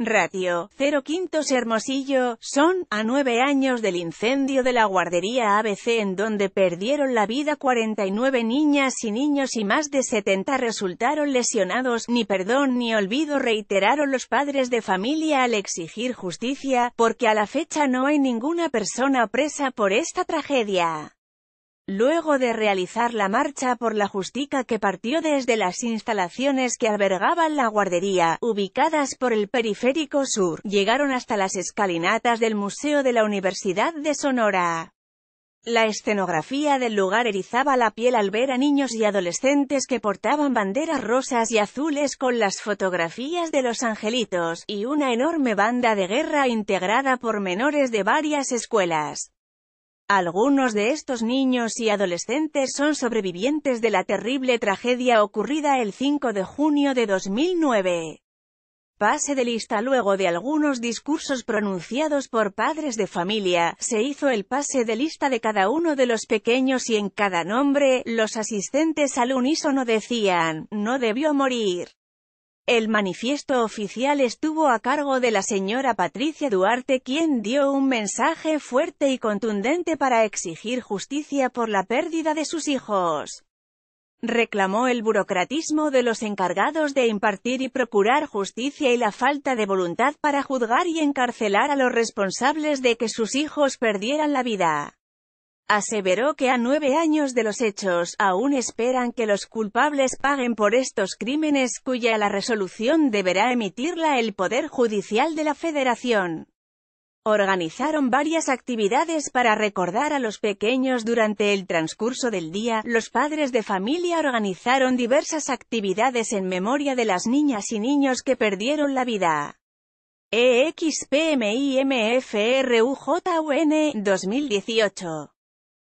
Ratio, 0 quintos Hermosillo, son, a nueve años del incendio de la guardería ABC en donde perdieron la vida 49 niñas y niños y más de 70 resultaron lesionados, ni perdón ni olvido reiteraron los padres de familia al exigir justicia, porque a la fecha no hay ninguna persona presa por esta tragedia. Luego de realizar la marcha por la Justica que partió desde las instalaciones que albergaban la guardería, ubicadas por el periférico sur, llegaron hasta las escalinatas del Museo de la Universidad de Sonora. La escenografía del lugar erizaba la piel al ver a niños y adolescentes que portaban banderas rosas y azules con las fotografías de los angelitos, y una enorme banda de guerra integrada por menores de varias escuelas. Algunos de estos niños y adolescentes son sobrevivientes de la terrible tragedia ocurrida el 5 de junio de 2009. Pase de lista luego de algunos discursos pronunciados por padres de familia, se hizo el pase de lista de cada uno de los pequeños y en cada nombre, los asistentes al unísono decían, no debió morir. El manifiesto oficial estuvo a cargo de la señora Patricia Duarte quien dio un mensaje fuerte y contundente para exigir justicia por la pérdida de sus hijos. Reclamó el burocratismo de los encargados de impartir y procurar justicia y la falta de voluntad para juzgar y encarcelar a los responsables de que sus hijos perdieran la vida. Aseveró que a nueve años de los hechos, aún esperan que los culpables paguen por estos crímenes cuya la resolución deberá emitirla el Poder Judicial de la Federación. Organizaron varias actividades para recordar a los pequeños durante el transcurso del día, los padres de familia organizaron diversas actividades en memoria de las niñas y niños que perdieron la vida. EXPMIMFRUJUN 2018